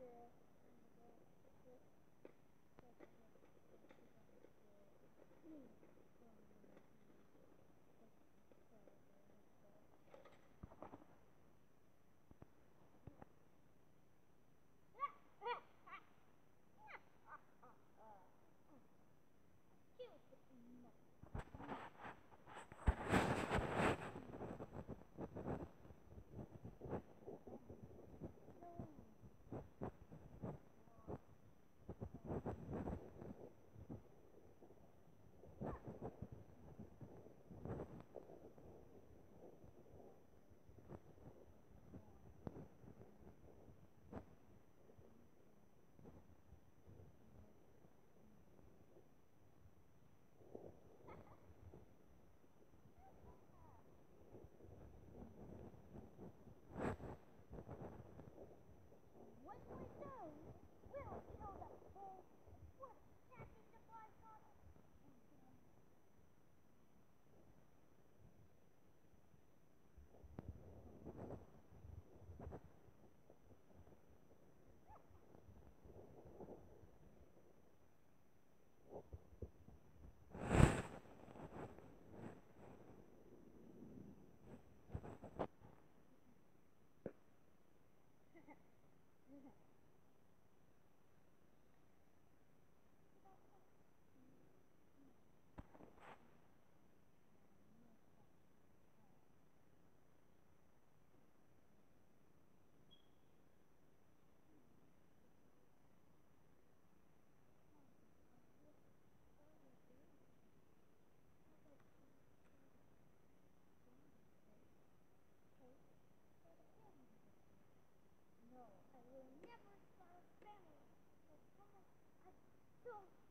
Oh no,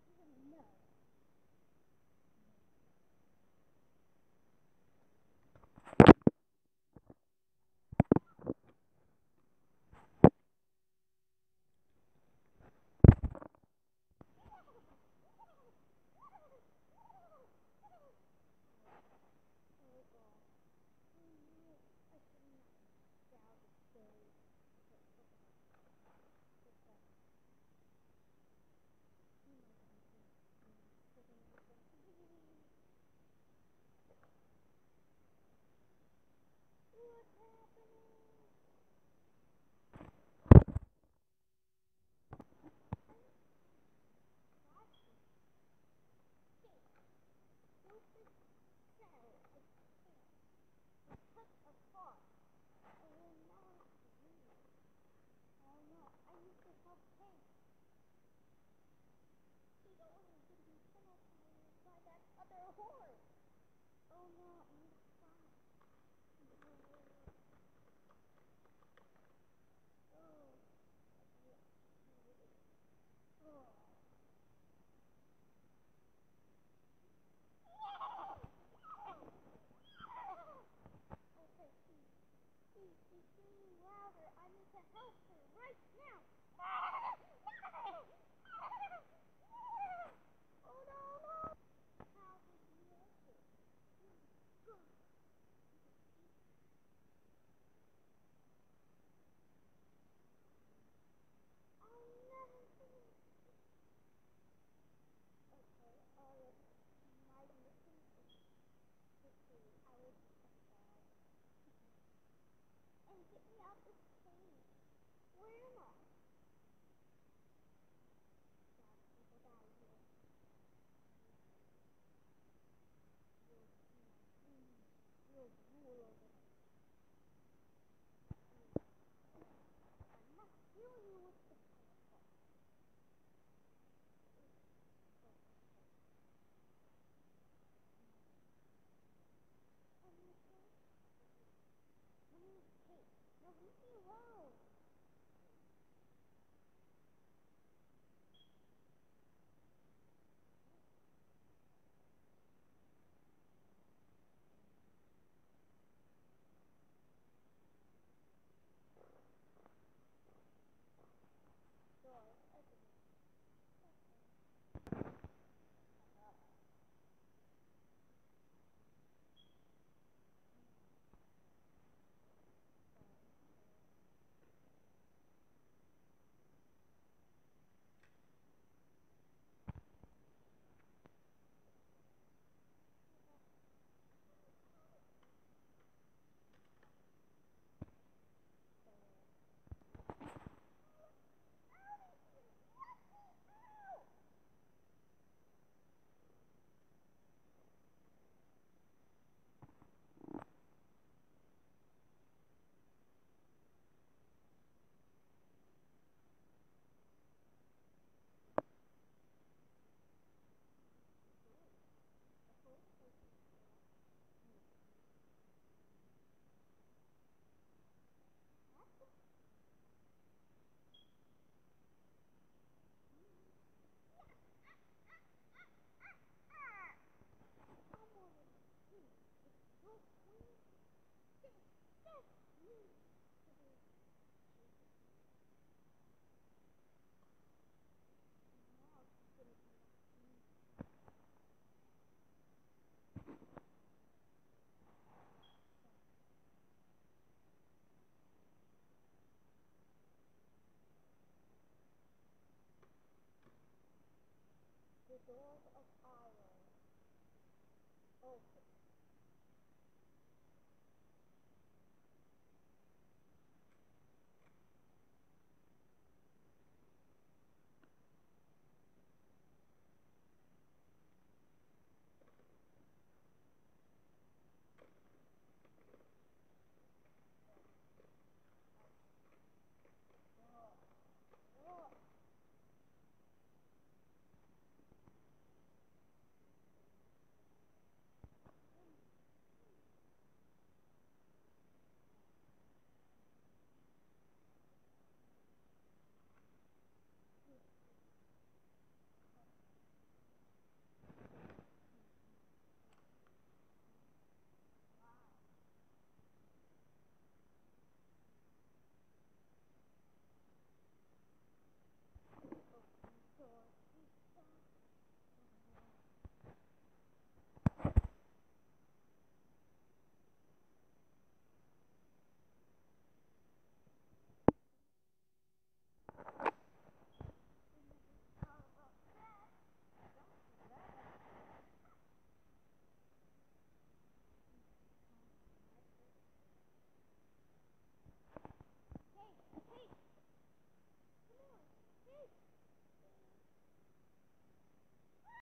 door.